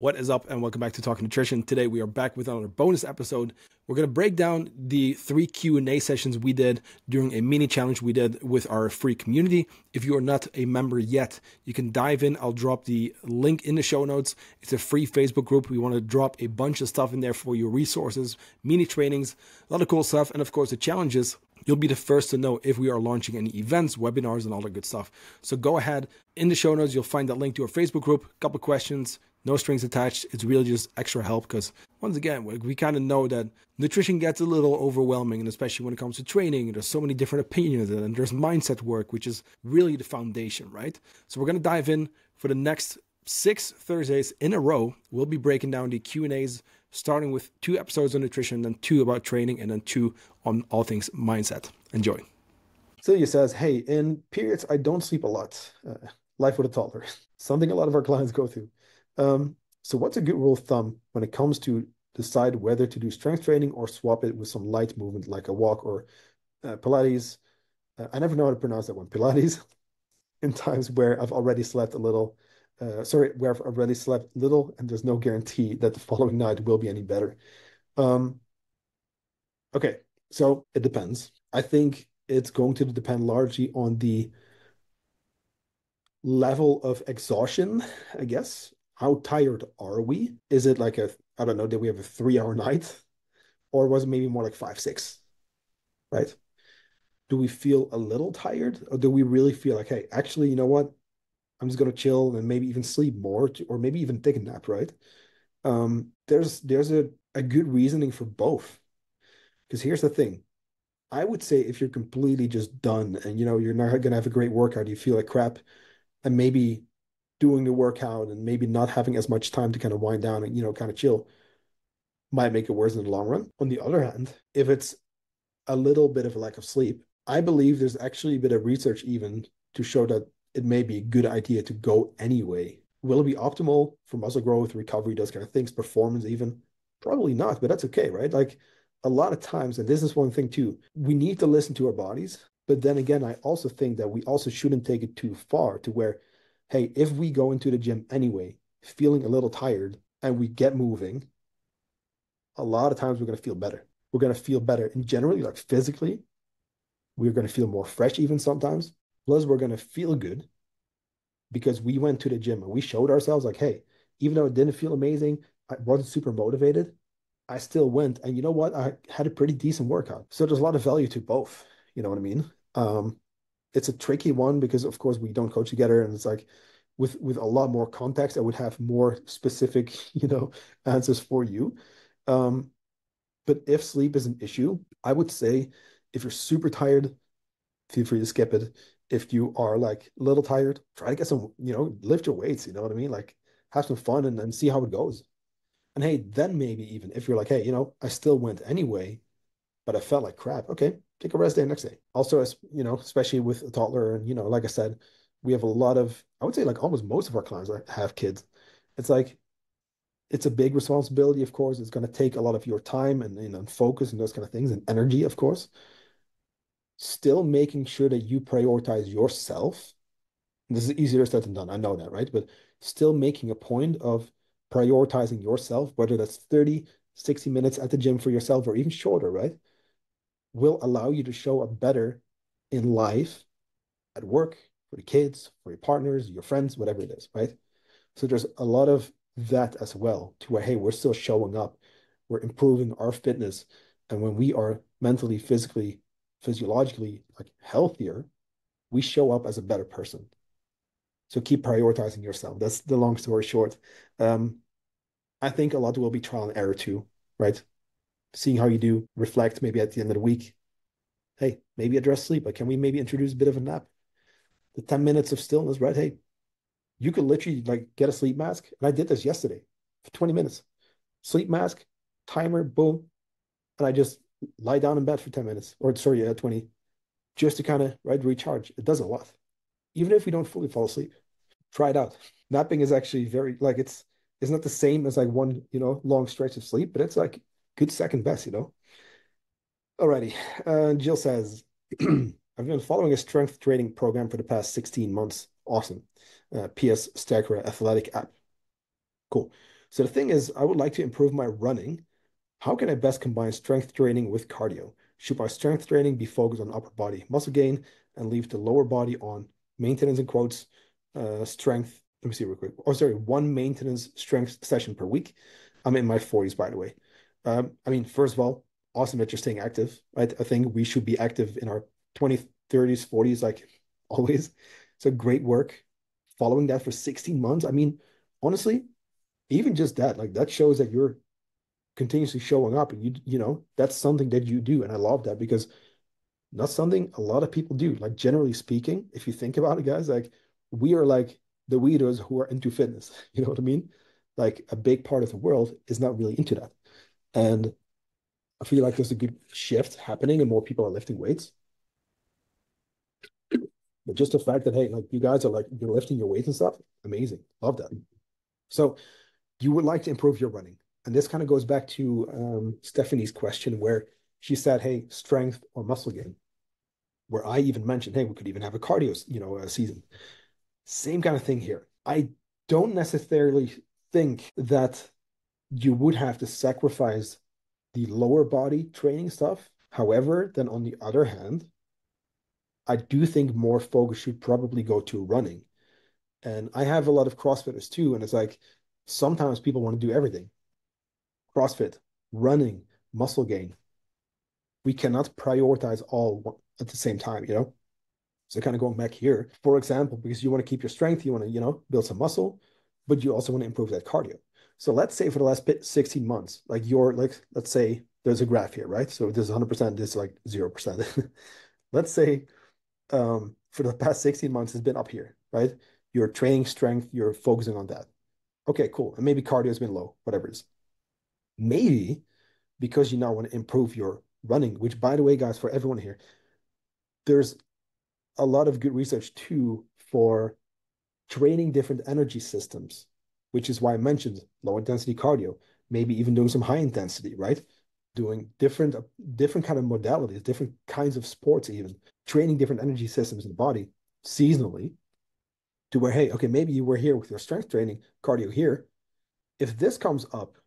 What is up, and welcome back to Talking Nutrition. Today we are back with another bonus episode. We're going to break down the three Q and A sessions we did during a mini challenge we did with our free community. If you are not a member yet, you can dive in. I'll drop the link in the show notes. It's a free Facebook group. We want to drop a bunch of stuff in there for your resources, mini trainings, a lot of cool stuff, and of course the challenges You'll be the first to know if we are launching any events, webinars, and all that good stuff. So go ahead. In the show notes, you'll find that link to our Facebook group, couple questions, no strings attached. It's really just extra help because once again, we, we kind of know that nutrition gets a little overwhelming, and especially when it comes to training, there's so many different opinions, and there's mindset work, which is really the foundation, right? So we're gonna dive in for the next six Thursdays in a row. We'll be breaking down the Q and A's, starting with two episodes on nutrition, then two about training, and then two on all things mindset. Enjoy. Celia says, "Hey, in periods I don't sleep a lot. Uh, life with a toddler, something a lot of our clients go through." Um, so what's a good rule of thumb when it comes to decide whether to do strength training or swap it with some light movement like a walk or uh, Pilates? Uh, I never know how to pronounce that one. Pilates. in times where I've already slept a little, uh, sorry, where I've already slept little, and there's no guarantee that the following night will be any better. Um, okay, so it depends. I think it's going to depend largely on the level of exhaustion, I guess, how tired are we? Is it like a, I don't know, did we have a three hour night? Or was it maybe more like five, six? Right? Do we feel a little tired? Or do we really feel like, hey, actually, you know what? I'm just gonna chill and maybe even sleep more, to, or maybe even take a nap, right? Um, there's there's a, a good reasoning for both. Because here's the thing. I would say if you're completely just done and you know you're not gonna have a great workout, you feel like crap, and maybe doing the workout and maybe not having as much time to kind of wind down and you know kind of chill might make it worse in the long run. On the other hand, if it's a little bit of a lack of sleep, I believe there's actually a bit of research even to show that it may be a good idea to go anyway. Will it be optimal for muscle growth, recovery, those kind of things, performance even? Probably not, but that's okay, right? Like a lot of times, and this is one thing too, we need to listen to our bodies. But then again, I also think that we also shouldn't take it too far to where hey, if we go into the gym anyway, feeling a little tired, and we get moving, a lot of times we're going to feel better. We're going to feel better in generally, like physically. We're going to feel more fresh, even sometimes. Plus, we're going to feel good because we went to the gym and we showed ourselves, like, hey, even though it didn't feel amazing, I wasn't super motivated. I still went, and you know what? I had a pretty decent workout. So there's a lot of value to both. You know what I mean? Um, it's a tricky one because of course we don't coach together and it's like with with a lot more context i would have more specific you know answers for you. Um but if sleep is an issue i would say if you're super tired feel free to skip it. If you are like a little tired try to get some you know lift your weights you know what i mean? Like have some fun and, and see how it goes. And hey then maybe even if you're like hey you know i still went anyway but i felt like crap okay take a rest day next day. Also, as you know, especially with a toddler, and you know, like I said, we have a lot of, I would say, like almost most of our clients have kids. It's like it's a big responsibility, of course. It's going to take a lot of your time and, know, focus and those kind of things and energy, of course. Still making sure that you prioritize yourself. This is easier said than done. I know that, right? But still making a point of prioritizing yourself, whether that's 30, 60 minutes at the gym for yourself or even shorter, right? Will allow you to show up better in life, at work, for the kids, for your partners, your friends, whatever it is, right? So there's a lot of that as well to where, hey, we're still showing up, we're improving our fitness. And when we are mentally, physically, physiologically like healthier, we show up as a better person. So keep prioritizing yourself. That's the long story short. Um, I think a lot will be trial and error too, right? Seeing how you do, reflect maybe at the end of the week. Hey, maybe address sleep. Like, can we maybe introduce a bit of a nap? The 10 minutes of stillness, right? Hey, you could literally like get a sleep mask. And I did this yesterday for 20 minutes. Sleep mask, timer, boom. And I just lie down in bed for 10 minutes, or sorry, uh, 20, just to kind of right recharge. It does a lot. Even if we don't fully fall asleep, try it out. Napping is actually very like it's it's not the same as like one, you know, long stretch of sleep, but it's like good second best, you know. Alrighty. Uh, Jill says, I've been following a strength training program for the past 16 months. Awesome. Uh, PS Stacker Athletic app. Cool. So the thing is, I would like to improve my running. How can I best combine strength training with cardio? Should my strength training be focused on upper body muscle gain and leave the lower body on maintenance in quotes, uh, strength? Let me see real quick. Oh, sorry, one maintenance strength session per week. I'm in my 40s, by the way. Um, I mean, first of all, awesome that you're staying active. Right? I think we should be active in our 20s, 30s, 40s, like always. So great work. Following that for 16 months. I mean, honestly, even just that, like that shows that you're continuously showing up and you you know that's something that you do and I love that because not something a lot of people do like generally speaking if you think about it guys like we are like the weirdos who are into fitness you know what I mean like a big part of the world is not really into that and I feel like there's a good shift happening and more people are lifting weights but just the fact that hey like you guys are like you're lifting your weights and stuff amazing love that so you would like to improve your running and this kind of goes back to um, Stephanie's question where she said, "Hey, strength or muscle gain." Where I even mentioned, "Hey, we could even have a cardio, you know, season." Same kind of thing here. I don't necessarily think that you would have to sacrifice the lower body training stuff. However, then on the other hand, I do think more focus should probably go to running. And I have a lot of CrossFitters too, and it's like sometimes people want to do everything. CrossFit, running, muscle gain. We cannot prioritize all at the same time, you know? So kind of going back here, for example, because you want to keep your strength, you want to, you know, build some muscle, but you also want to improve that cardio. So let's say for the last 16 months, like you're like, let's say there's a graph here, right? So this is 100%, this is like 0%. let's say um, for the past 16 months, it's been up here, right? You're training strength, you're focusing on that. Okay, cool. And maybe cardio has been low, whatever it is. Maybe because you now want to improve your running, which by the way, guys, for everyone here, there's a lot of good research too for training different energy systems, which is why I mentioned low intensity cardio, maybe even doing some high intensity, right? Doing different different kind of modalities, different kinds of sports, even training different energy systems in the body seasonally to where, hey, okay, maybe you were here with your strength training, cardio here. If this comes up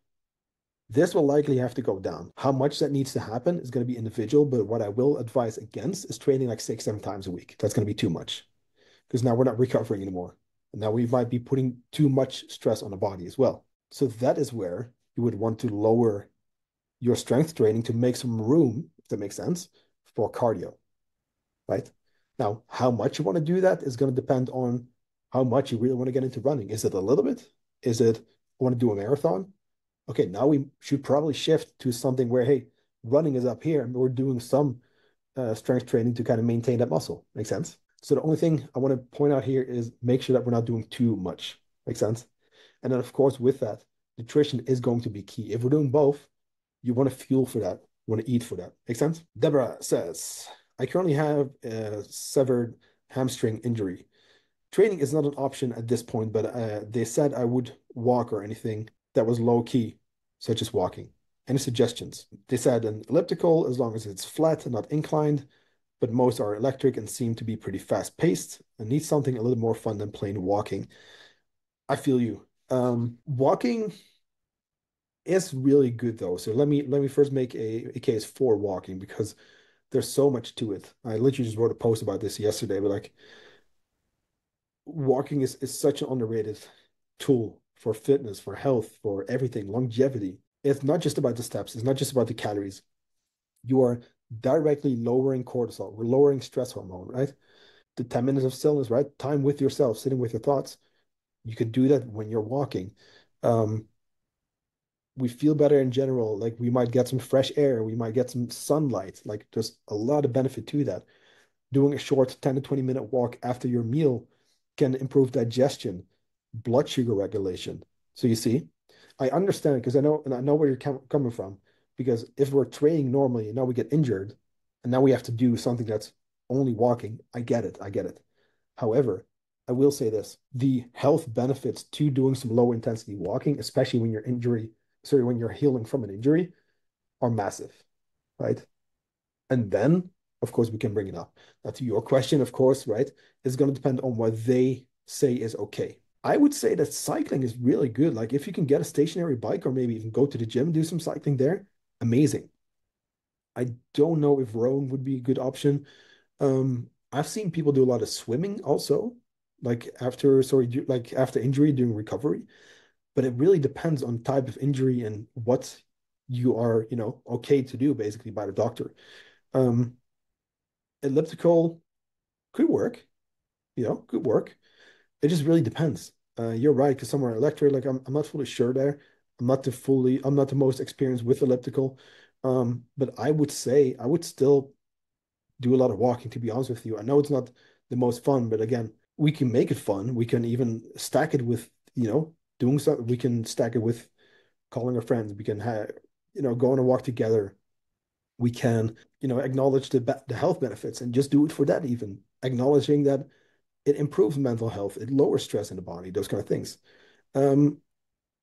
this will likely have to go down. How much that needs to happen is going to be individual, but what I will advise against is training like six, seven times a week. That's going to be too much because now we're not recovering anymore. Now we might be putting too much stress on the body as well. So that is where you would want to lower your strength training to make some room, if that makes sense, for cardio, right? Now, how much you want to do that is going to depend on how much you really want to get into running. Is it a little bit? Is it I want to do a marathon? okay, now we should probably shift to something where, hey, running is up here and we're doing some uh, strength training to kind of maintain that muscle. Make sense? So the only thing I want to point out here is make sure that we're not doing too much. Make sense? And then, of course, with that, nutrition is going to be key. If we're doing both, you want to fuel for that. You want to eat for that. Make sense? Deborah says, I currently have a severed hamstring injury. Training is not an option at this point, but uh, they said I would walk or anything that was low key, such as walking. Any suggestions? They said an elliptical as long as it's flat and not inclined, but most are electric and seem to be pretty fast paced and need something a little more fun than plain walking. I feel you. Um, walking is really good though. So let me let me first make a, a case for walking because there's so much to it. I literally just wrote a post about this yesterday, but like walking is, is such an underrated tool for fitness, for health, for everything, longevity. It's not just about the steps, it's not just about the calories. You are directly lowering cortisol, we're lowering stress hormone, right? The 10 minutes of stillness, right? Time with yourself, sitting with your thoughts. You can do that when you're walking. Um, we feel better in general. Like we might get some fresh air, we might get some sunlight. Like there's a lot of benefit to that. Doing a short 10 to 20 minute walk after your meal can improve digestion blood sugar regulation. So you see, I understand because I know and I know where you're com coming from. Because if we're training normally and now we get injured, and now we have to do something that's only walking, I get it. I get it. However, I will say this: the health benefits to doing some low intensity walking, especially when you're injury, sorry, when you're healing from an injury, are massive, right? And then, of course, we can bring it up. Now, to your question, of course, right, it's going to depend on what they say is okay I would say that cycling is really good. Like if you can get a stationary bike or maybe even go to the gym, and do some cycling there, amazing. I don't know if rowing would be a good option. Um, I've seen people do a lot of swimming also, like after sorry, like after injury during recovery. But it really depends on type of injury and what you are, you know, okay to do basically by the doctor. Um, elliptical could work, you know, could work. It just really depends. Uh, you're right, because somewhere electric, like I'm, I'm not fully sure there. I'm not the fully, I'm not the most experienced with elliptical. Um, but I would say I would still do a lot of walking, to be honest with you. I know it's not the most fun, but again, we can make it fun. We can even stack it with, you know, doing something. We can stack it with calling our friends. We can have, you know, go on a walk together. We can, you know, acknowledge the the health benefits and just do it for that. Even acknowledging that it improves mental health, it lowers stress in the body, those kind of things. Um,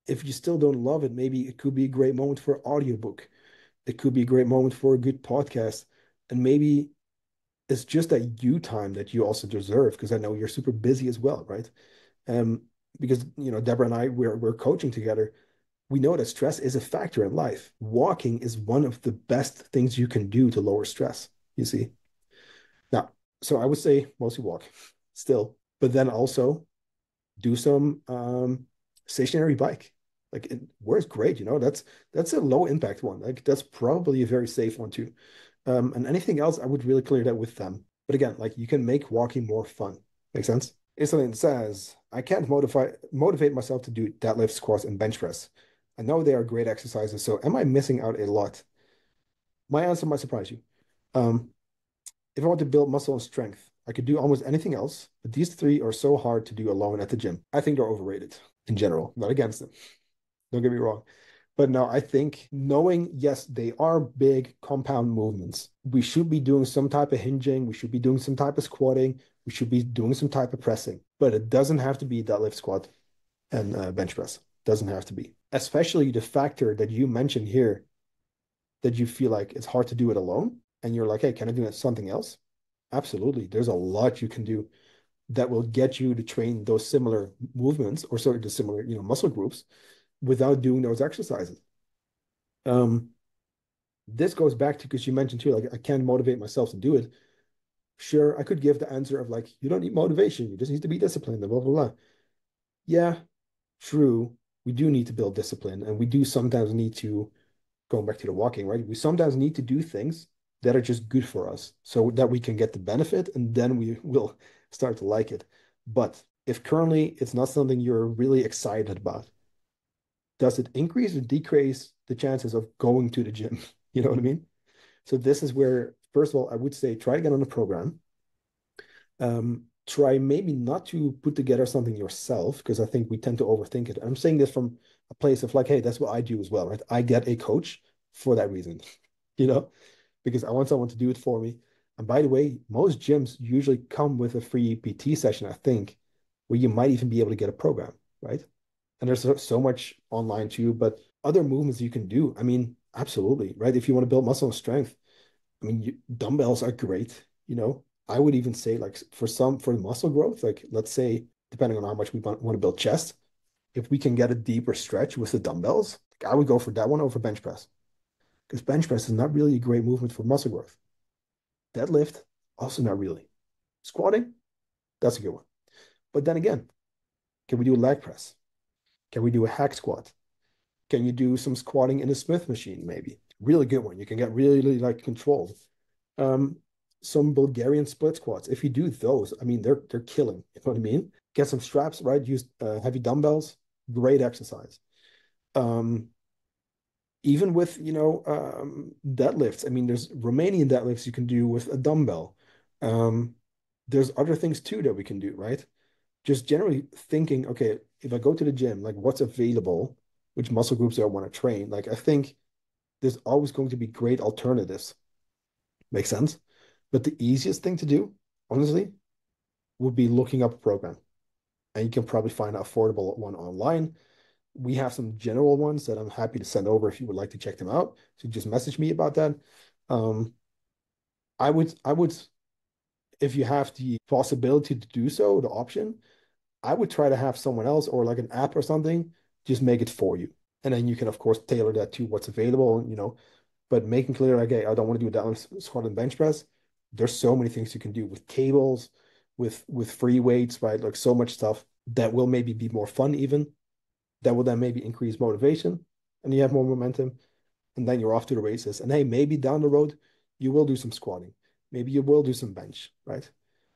if you still don't love it, maybe it could be a great moment for audiobook. It could be a great moment for a good podcast. And maybe it's just that you time that you also deserve because I know you're super busy as well, right? Um, because you know, Deborah and I we're we're coaching together. We know that stress is a factor in life. Walking is one of the best things you can do to lower stress, you see. Now, so I would say mostly walk still, but then also do some um, stationary bike. Like it works great, you know. That's that's a low impact one. Like that's probably a very safe one too. Um, and anything else, I would really clear that with them. But again, like you can make walking more fun. Make sense? Iselin says, I can't motivate motivate myself to do deadlift, squats, and bench press. I know they are great exercises, so am I missing out a lot? My answer might surprise you. Um, if I want to build muscle and strength, I could do almost anything else, but these three are so hard to do alone at the gym. I think they're overrated in general, not against them. Don't get me wrong. But no, I think knowing, yes, they are big compound movements. We should be doing some type of hinging. We should be doing some type of squatting. We should be doing some type of pressing. But it doesn't have to be deadlift, squat, and uh, bench press. Doesn't have to be. Especially the factor that you mentioned here that you feel like it's hard to do it alone. And you're like, hey, can I do something else? Absolutely. There's a lot you can do that will get you to train those similar movements or sort of the similar, you know, muscle groups without doing those exercises. Um, this goes back to because you mentioned too, like I can't motivate myself to do it. Sure, I could give the answer of like, you don't need motivation, you just need to be disciplined, blah, blah, blah. Yeah, true. We do need to build discipline, and we do sometimes need to, going back to the walking, right? We sometimes need to do things that are just good for us so that we can get the benefit and then we will start to like it. But if currently it's not something you're really excited about, does it increase or decrease the chances of going to the gym? You know what I mean? So this is where, first of all, I would say try to get on a program. Um, try maybe not to put together something yourself because I think we tend to overthink it. I'm saying this from a place of like, hey, that's what I do as well, right? I get a coach for that reason, you know, because I want someone to do it for me. And by the way, most gyms usually come with a free PT session, I think, where you might even be able to get a program, right? And there's so, much online too, but other movements you can do. I mean, absolutely, right? If you want to build muscle and strength, I mean, you, dumbbells are great. You know, I would even say like for some for muscle growth, like let's say depending on how much we want to build chest, if we can get a deeper stretch with the dumbbells, I would go for that one over bench press because bench press is not really a great movement for muscle growth. Deadlift, also not really. Squatting, that's a good one. But then again, can we do a leg press? Can we do a hack squat? Can you do some squatting in a Smith machine, maybe? Really good one. You can get really, really like controlled. Um, some Bulgarian split squats. If you do those, I mean, they're they're killing. You know what I mean? Get some straps, right? Use uh, heavy dumbbells. Great exercise. Um, even with you know um, deadlifts. I mean, there's Romanian deadlifts you can do with a dumbbell. Um, there's other things too that we can do, right? Just generally thinking, okay, if I go to the gym, like what's available, which muscle groups do I want to train? Like I think there's always going to be great alternatives. Make sense? But the easiest thing to do, honestly, would be looking up a program. And you can probably find an affordable one online. We have some general ones that I'm happy to send over if you would like to check them out. So just message me about that. Um, I would, I would, if you have the possibility to do so, the option, I would try to have someone else or like an app or something just make it for you. And then you can, of course, tailor that to what's available, you know, but making clear, like, hey, I don't want to do a down squat and bench press. There's so many things you can do with cables, with with free weights, right? Like so much stuff that will maybe be more fun even. That will then maybe increase motivation and you have more momentum. And then you're off to the races. And hey, maybe down the road you will do some squatting. Maybe you will do some bench, right?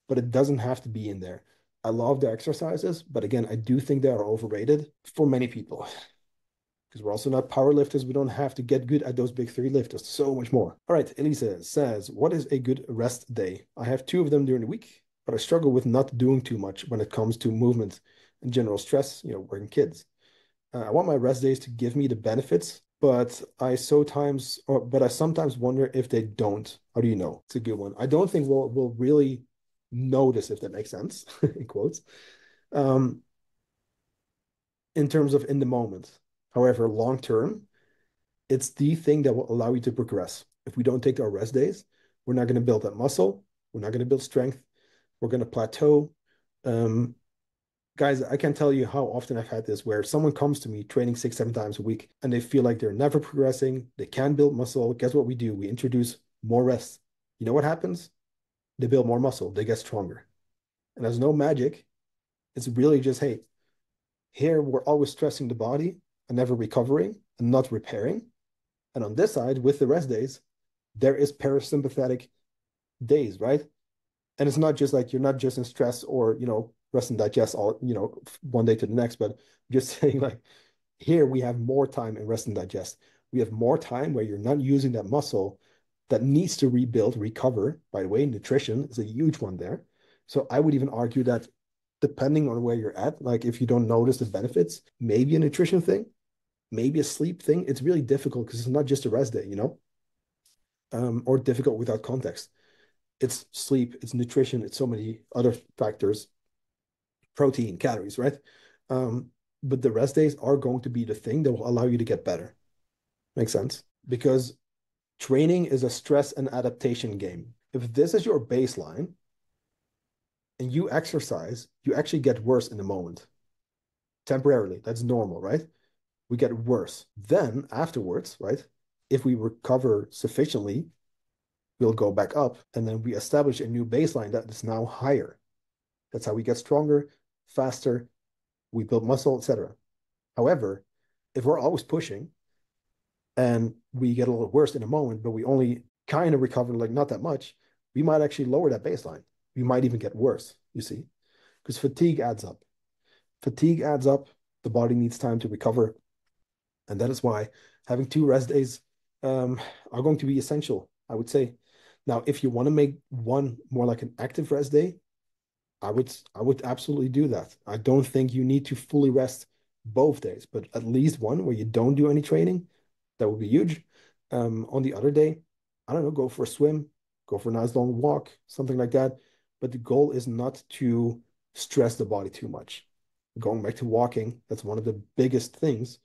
But it doesn't have to be in there. I love the exercises, but again, I do think they are overrated for many people because we're also not power lifters. We don't have to get good at those big three lifters. So much more. All right. Elisa says, What is a good rest day? I have two of them during the week, but I struggle with not doing too much when it comes to movement and general stress, you know, working kids. Uh, I want my rest days to give me the benefits, but I sometimes, or but I sometimes wonder if they don't. How do you know? It's a good one. I don't think we'll we'll really notice if that makes sense in quotes. Um, in terms of in the moment, However, long term, it's the thing that will allow you to progress. If we don't take our rest days, we're not going to build that muscle. We're not going to build strength. We're going to plateau. Um, guys, I can't tell you how often I've had this where someone comes to me training six, seven times a week and they feel like they're never progressing. They can build muscle. Guess what we do? We introduce more rest. You know what happens? They build more muscle. They get stronger. And there's no magic. It's really just, hey, here we're always stressing the body and never recovering and not repairing. And on this side, with the rest days, there is parasympathetic days, right? And it's not just like you're not just in stress or, you know, rest and digest all, you know, one day to the next, but just saying like here we have more time in rest and digest. We have more time where you're not using that muscle that needs to rebuild, recover. By the way, nutrition is a huge one there. So I would even argue that depending on where you're at, like if you don't notice the benefits, maybe a nutrition thing, maybe a sleep thing. It's really difficult because it's not just a rest day, you know, um, or difficult without context. It's sleep, it's nutrition, it's so many other factors, protein, calories, right? Um, but the rest days are going to be the thing that will allow you to get better. Makes sense? Because training is a stress and adaptation game. If this is your baseline and you exercise, you actually get worse in the moment temporarily. That's normal, right? we get worse. Then afterwards, right, if we recover sufficiently, we'll go back up and then we establish a new baseline that is now higher. That's how we get stronger, faster, we build muscle, etc. However, if we're always pushing and we get a little worse in a moment, but we only kind of recover like not that much, we might actually lower that baseline. We might even get worse, you see, because fatigue adds up. Fatigue adds up. The body needs time to recover. And that is why having two rest days um, are going to be essential, I would say. Now, if you want to make one more like an active rest day, I would I would absolutely do that. I don't think you need to fully rest both days, but at least one where you don't do any training, that would be huge. Um, on the other day, I don't know, go for a swim, go for a nice long walk, something like that. But the goal is not to stress the body too much. Going back to walking, that's one of the biggest things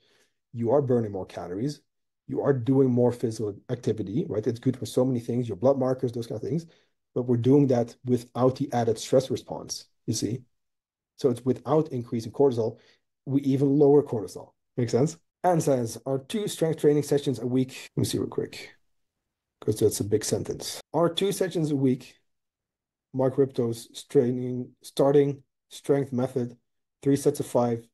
you are burning more calories, you are doing more physical activity, right? It's good for so many things, your blood markers, those kind of things. But we're doing that without the added stress response, you see? So it's without increasing cortisol, we even lower cortisol. Make sense? And says, are two strength training sessions a week? Let me see real quick, because that's a big sentence. Are two sessions a week Mark Rippetoe's training, starting strength method, three sets of five,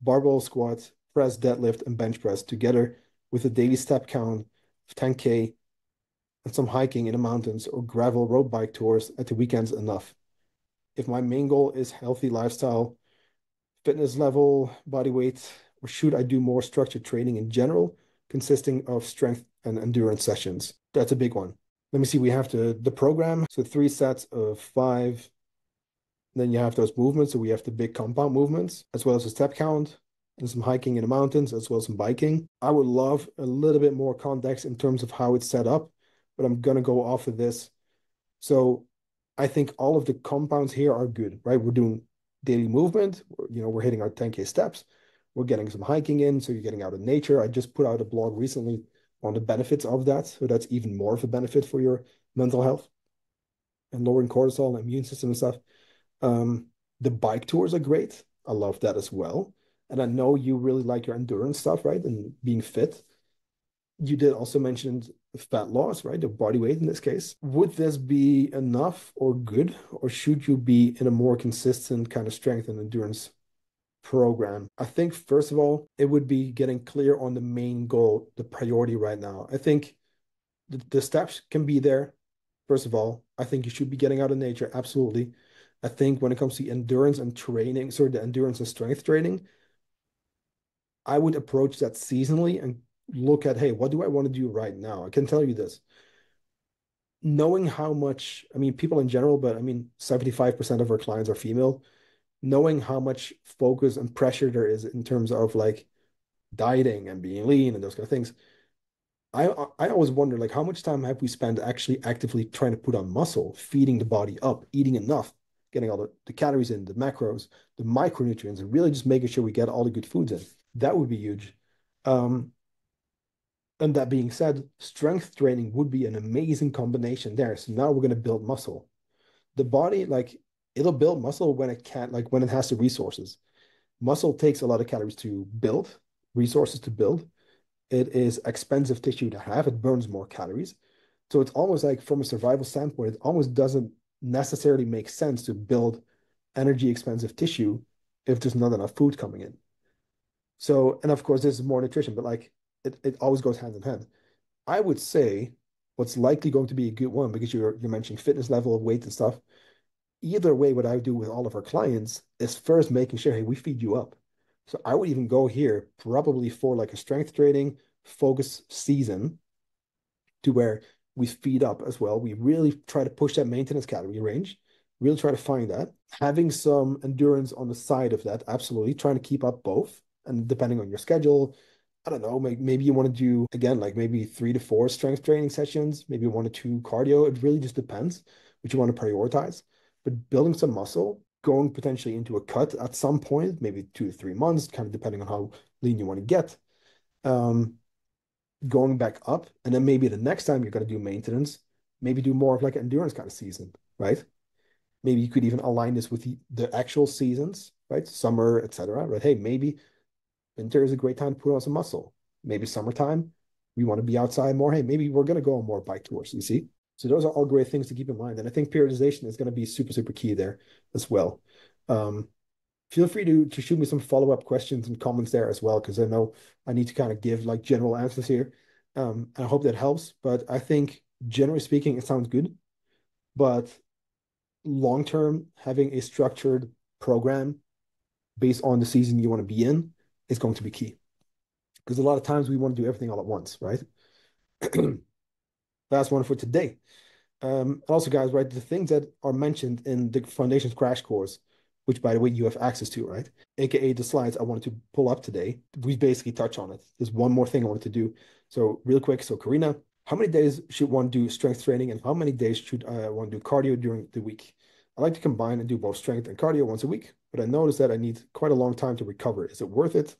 barbell squats, press, deadlift, and bench press together with a daily step count of 10K and some hiking in the mountains or gravel road bike tours at the weekends enough. If my main goal is healthy lifestyle, fitness level, body weight, or should I do more structured training in general, consisting of strength and endurance sessions? That's a big one. Let me see, we have the, the program. So three sets of five. Then you have those movements. So we have the big compound movements, as well as a step count, and some hiking in the mountains as well as some biking. I would love a little bit more context in terms of how it's set up, but I'm going to go off of this. So I think all of the compounds here are good, right? We're doing daily movement, you know, we're hitting our 10K steps, we're getting some hiking in, so you're getting out of nature. I just put out a blog recently on the benefits of that. So that's even more of a benefit for your mental health and lowering cortisol and immune system and stuff. Um, The bike tours are great. I love that as well. And I know you really like your endurance stuff, right? And being fit. You did also mention fat loss, right? The body weight in this case. Would this be enough or good, or should you be in a more consistent kind of strength and endurance program? I think, first of all, it would be getting clear on the main goal, the priority right now. I think the, the steps can be there. First of all, I think you should be getting out of nature, absolutely. I think when it comes to endurance and training, sorry, the endurance and strength training, I would approach that seasonally and look at, hey, what do I want to do right now? I can tell you this. Knowing how much, I mean, people in general, but I mean, 75% of our clients are female. Knowing how much focus and pressure there is in terms of like dieting and being lean and those kind of things. I I always wonder like how much time have we spent actually actively trying to put on muscle, feeding the body up, eating enough, getting all the, the calories in, the macros, the micronutrients, and really just making sure we get all the good foods in. That would be huge. Um, and that being said, strength training would be an amazing combination there. So now we're going to build muscle. The body, like, it'll build muscle when it can, like, when it has the resources. Muscle takes a lot of calories to build, resources to build. It is expensive tissue to have. It burns more calories. So it's almost like, from a survival standpoint, it almost doesn't necessarily make sense to build energy expensive tissue if there's not enough food coming in. So, and of course, this is more nutrition, but like it, it always goes hand in hand. I would say what's likely going to be a good one because you're you're mentioning fitness level, weight and stuff. Either way, what I do with all of our clients is first making sure, hey, we feed you up. So I would even go here probably for like a strength training focus season to where we feed up as well. We really try to push that maintenance calorie range, really try to find that. Having some endurance on the side of that, absolutely, trying to keep up both. And depending on your schedule, I don't know, maybe you want to do again, like maybe three to four strength training sessions, maybe one or two cardio. It really just depends what you want to prioritize. But building some muscle, going potentially into a cut at some point, maybe two to three months, kind of depending on how lean you want to get. Um, going back up, and then maybe the next time you're going to do maintenance, maybe do more of like an endurance kind of season, right? Maybe you could even align this with the, the actual seasons, right? Summer, etc. Right? Hey, maybe winter is a great time to put on some muscle. Maybe summertime, we want to be outside more. Hey, maybe we're going to go on more bike tours. You see? So those are all great things to keep in mind. And I think periodization is going to be super, super key there as well. Um, feel free to to shoot me some follow-up questions and comments there as well, because I know I need to kind of give like general answers here. Um, I hope that helps. But I think generally speaking, it sounds good. But long term, having a structured program based on the season you want to be in is going to be key. Because a lot of times we want to do everything all at once, right? That's one for today. Um, also, guys, right, the things that are mentioned in the Foundations Crash Course which by the way you have access to, right? AKA the slides I wanted to pull up today. We basically touch on it. There's one more thing I wanted to do. So real quick, so Karina, how many days should one do strength training and how many days should uh, one do cardio during the week? I like to combine and do both strength and cardio once a week, but I noticed that I need quite a long time to recover. Is it worth it?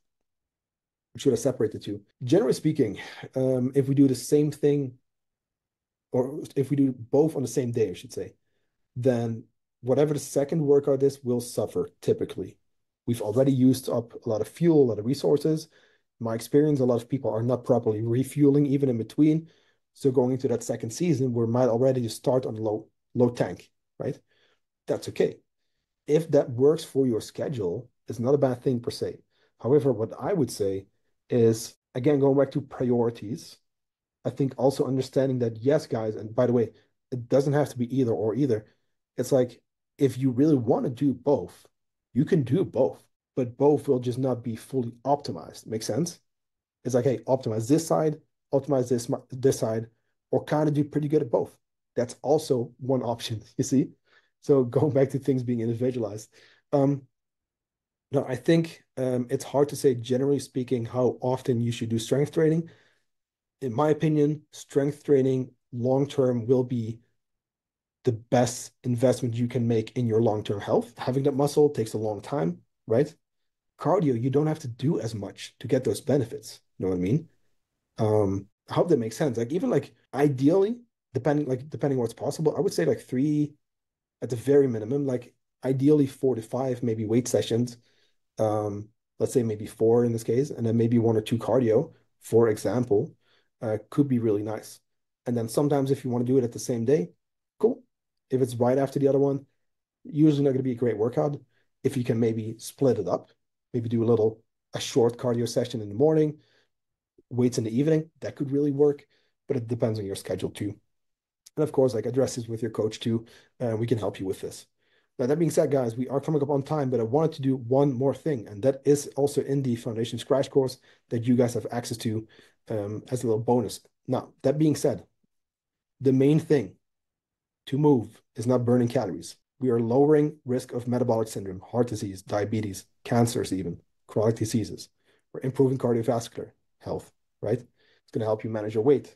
Should I separate the two? Generally speaking, um, if we do the same thing, or if we do both on the same day, I should say, then whatever the second workout is will suffer typically. We've already used up a lot of fuel, a lot of resources. My experience, a lot of people are not properly refueling even in between. So going into that second season, we might already start on low low tank, right? That's okay. If that works for your schedule, it's not a bad thing per se. However, what I would say is again going back to priorities. I think also understanding that yes, guys, and by the way, it doesn't have to be either or either. It's like if you really want to do both, you can do both, but both will just not be fully optimized. Make sense? It's like, hey, optimize this side, optimize this this side, or kind of do pretty good at both. That's also one option. You see? So going back to things being individualized. Um, no, I think um, it's hard to say, generally speaking, how often you should do strength training. In my opinion, strength training long term will be the best investment you can make in your long-term health. Having that muscle takes a long time, right? Cardio, you don't have to do as much to get those benefits. You know what I mean? Um, I hope that makes sense. Like even like ideally, depending like depending what's possible, I would say like three at the very minimum. Like ideally four to five, maybe weight sessions. Um, let's say maybe four in this case, and then maybe one or two cardio, for example, uh, could be really nice. And then sometimes if you want to do it at the same day, cool. If it's right after the other one, usually not going to be a great workout. If you can maybe split it up, maybe do a little a short cardio session in the morning, weights in the evening, that could really work, but it depends on your schedule too. And of course, like address this with your coach too, and we can help you with this. Now, that being said, guys, we are coming up on time, but I wanted to do one more thing, and that is also in the Foundations Crash Course that you guys have access to um, as a little bonus. Now, that being said, the main thing to move is not burning calories. We are lowering risk of metabolic syndrome, heart disease, diabetes, cancers, even chronic diseases. We're improving cardiovascular health, right? It's going to help you manage your weight,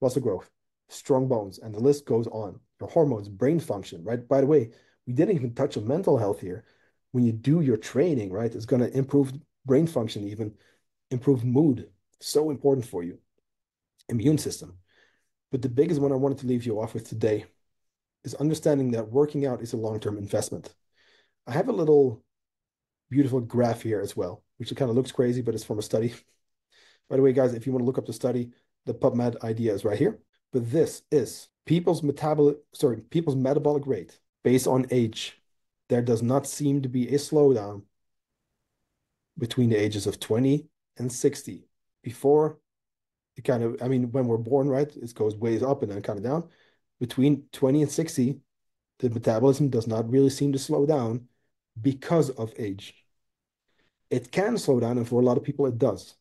muscle growth, strong bones, and the list goes on. Your hormones, brain function, right? By the way, we didn't even touch on mental health here. When you do your training, right, it's going to improve brain function, even improve mood. So important for you. Immune system. But the biggest one I wanted to leave you off with today is understanding that working out is a long-term investment. I have a little beautiful graph here as well, which kind of looks crazy, but it's from a study. By the way, guys, if you want to look up the study, the PubMed idea is right here. But this is people's metabolic, sorry, people's metabolic rate based on age, there does not seem to be a slowdown between the ages of 20 and 60. Before, it kind of, I mean, when we're born, right, it goes ways up and then kind of down. Between 20 and 60, the metabolism does not really seem to slow down because of age. It can slow down, and for a lot of people, it does,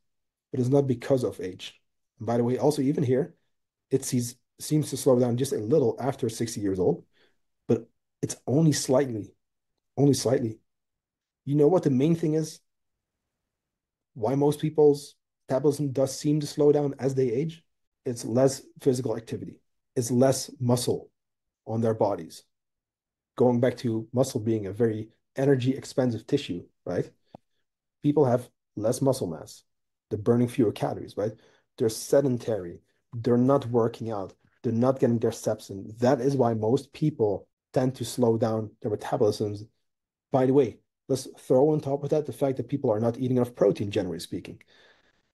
but it's not because of age. And by the way, also, even here, it sees, seems to slow down just a little after 60 years old, but it's only slightly, only slightly. You know what the main thing is? Why most people's metabolism does seem to slow down as they age? It's less physical activity. It's less muscle on their bodies. Going back to muscle being a very energy expensive tissue, right? People have less muscle mass. They're burning fewer calories, right? They're sedentary. They're not working out. They're not getting their steps in. That is why most people tend to slow down their metabolisms. By the way, let's throw on top of that the fact that people are not eating enough protein, generally speaking.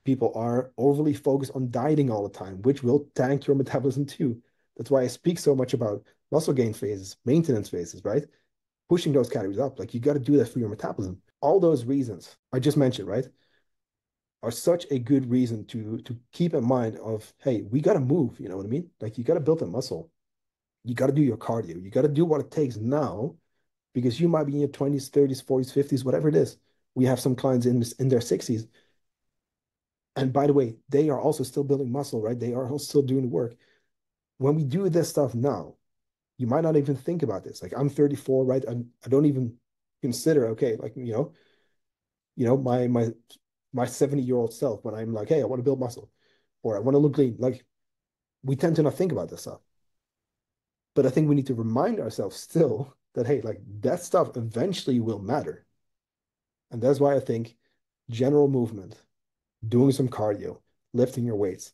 People are overly focused on dieting all the time, which will tank your metabolism too. That's why I speak so much about muscle gain phases, maintenance phases, right? Pushing those calories up. Like you got to do that for your metabolism. All those reasons I just mentioned, right? Are such a good reason to to keep in mind of hey, we got to move, you know what I mean? Like you got to build a muscle you got to do your cardio. You got to do what it takes now because you might be in your 20s, 30s, 40s, 50s, whatever it is. We have some clients in, in their 60s. And by the way, they are also still building muscle, right? They are still doing the work. When we do this stuff now, you might not even think about this. Like I'm 34, right? I'm, I don't even consider, okay, like, you know, you know, my, my, my 70 year old self, when I'm like, hey, I want to build muscle or I want to look lean, like we tend to not think about this stuff. But I think we need to remind ourselves still that, hey, like that stuff eventually will matter. And that's why I think general movement, doing some cardio, lifting your weights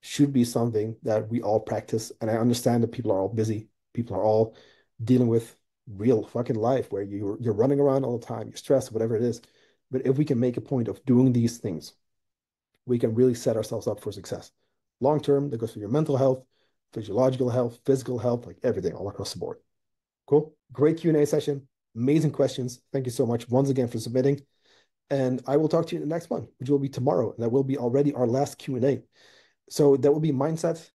should be something that we all practice. And I understand that people are all busy. People are all dealing with real fucking life where you're you're running around all the time, you're stressed, whatever it is. But if we can make a point of doing these things, we can really set ourselves up for success. Long term, that goes for your mental health, physiological health, physical health, like everything all across the board. Cool. Great Q&A session. Amazing questions. Thank you so much once again for submitting. And I will talk to you in the next one, which will be tomorrow. And that will be already our last Q&A. So that will be mindset